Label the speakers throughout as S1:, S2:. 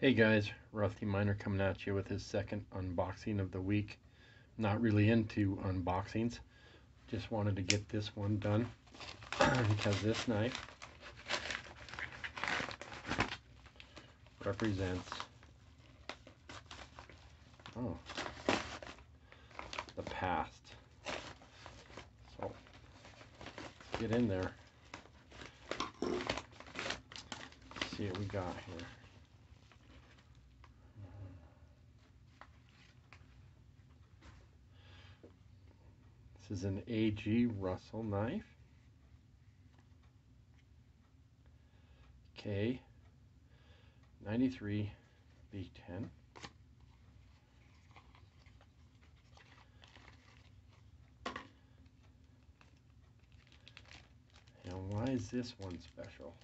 S1: Hey guys, Rusty Miner coming at you with his second unboxing of the week. Not really into unboxings, just wanted to get this one done because this knife represents oh the past. So get in there. see what we got here. This is an A.G. Russell knife. K 93 B10. And why is this one special?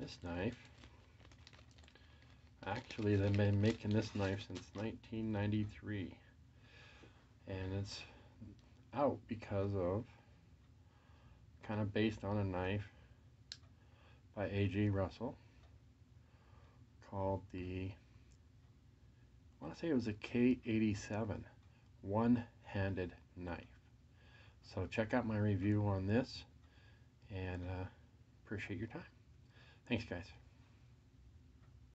S1: This knife Actually, they've been making this knife since 1993. And it's out because of, kind of based on a knife by A.G. Russell called the, I want to say it was a K87 one-handed knife. So check out my review on this and uh, appreciate your time. Thanks guys.